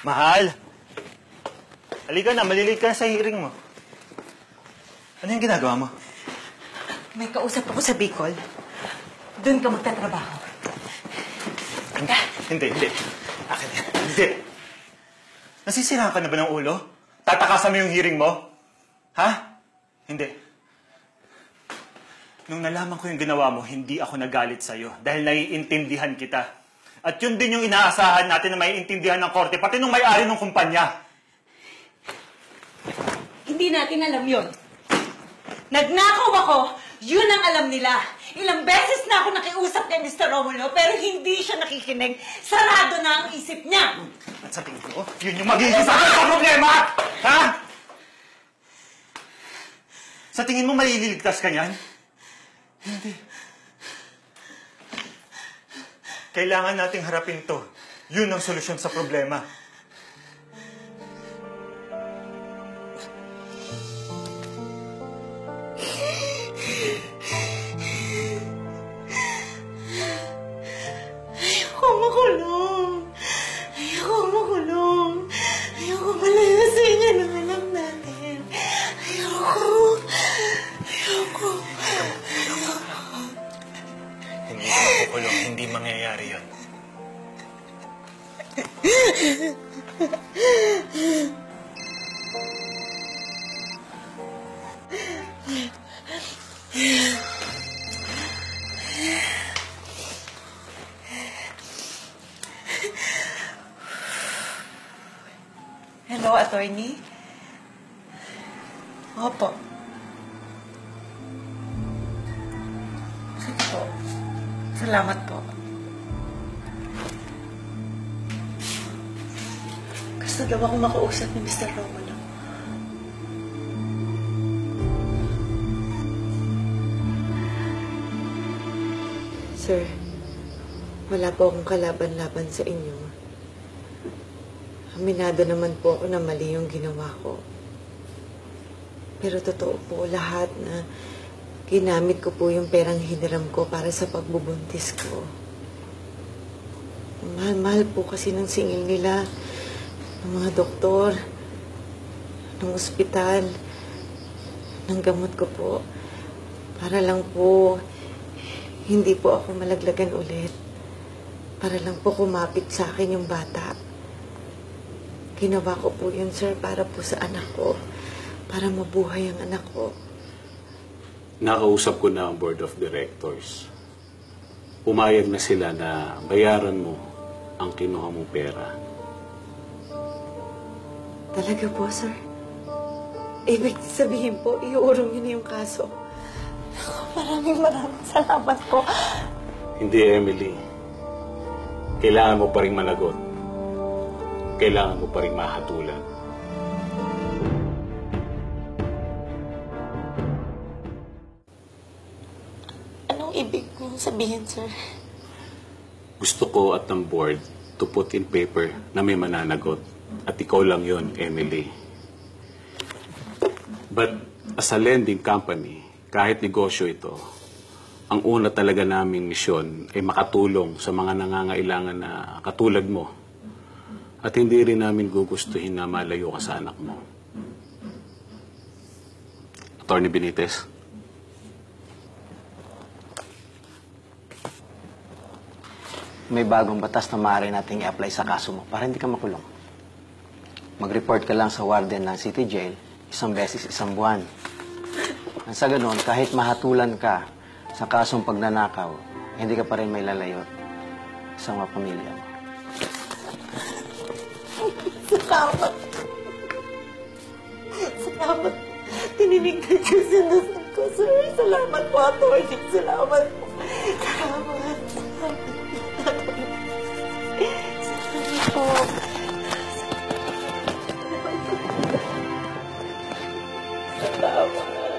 Mahal! Halika na, malilate ka na sa hearing mo. Ano yung ginagawa mo? May kausap ako sa Bicol. Doon ka magtatrabaho. Hindi, hindi, hindi. Akin yan. Hindi. Nasisira ka na ba ng ulo? Tatakasan mo yung hearing mo? Ha? Hindi. Nung nalaman ko yung ginawa mo, hindi ako nagalit sa'yo dahil naiintindihan kita. At yun din yung inaasahan natin na maiintindihan ng korte, pati nung may-ari ng kumpanya. Hindi natin alam yon. Nagnakaw ako, yun ang alam nila. Ilang beses na ako nakiusap kay Mr. Romulo, pero hindi siya nakikinig. Sarado na ang isip niya. At sa tingin ko, yun yung magiging sagot sa problema! Ha? Sa tingin mo malililigtas ka niyan? Hindi. Kailangan nating harapin to. Yun ang solusyon sa problema. Hello, attorney? Opo. Sige po. Salamat po. Gusto daw ako makausap ni Mr. Romulo. Sir, wala po akong kalaban-laban sa inyo. Aminado naman po ako na mali yung ginawa ko. Pero totoo po lahat na ginamit ko po yung perang hiniram ko para sa pagbubuntis ko. Mahal-mahal po kasi ng singil nila, ng mga doktor, ng ospital, ng gamot ko po. Para lang po hindi po ako malaglagan ulit. Para lang po kumapit sa akin yung bata. Ginawa ko po yun, sir, para po sa anak ko. Para mabuhay ang anak ko. Nakausap ko na ang board of directors. Pumayag na sila na bayaran mo ang kinuha mong pera. Talaga po, sir. Ibig sabihin po, iuurong yun yung kaso. Maraming maraming salamat po. Hindi, Emily. Kailangan mo pa rin managot. Kailangan mo pa rin mahatulan. Anong ibig kong sabihin, sir? Gusto ko at ng board to put in paper na may mananagot. At ikaw lang yon, Emily. But as a lending company, kahit negosyo ito, ang una talaga naming misyon ay makatulong sa mga nangangailangan na katulad mo. At hindi rin namin gugustuhin na malayo ka sa anak mo. Attorney Benitez? may bagong batas na maaari nating i-apply sa kaso mo para hindi ka makulong. Mag-report ka lang sa warden ng city jail isang beses isang buwan. Nang sa ganun, kahit mahatulan ka sa kasong pagnanakaw, hindi ka pa rin may lalayo sa mga pamilya mo. Salamat. Salamat. Tininig na Diyos yung dasal ko, sir. Salamat po. Salamat. Salamat po. love.